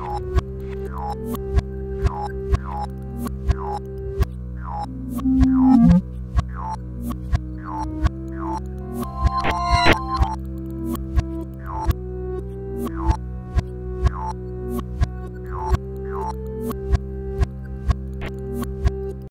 No.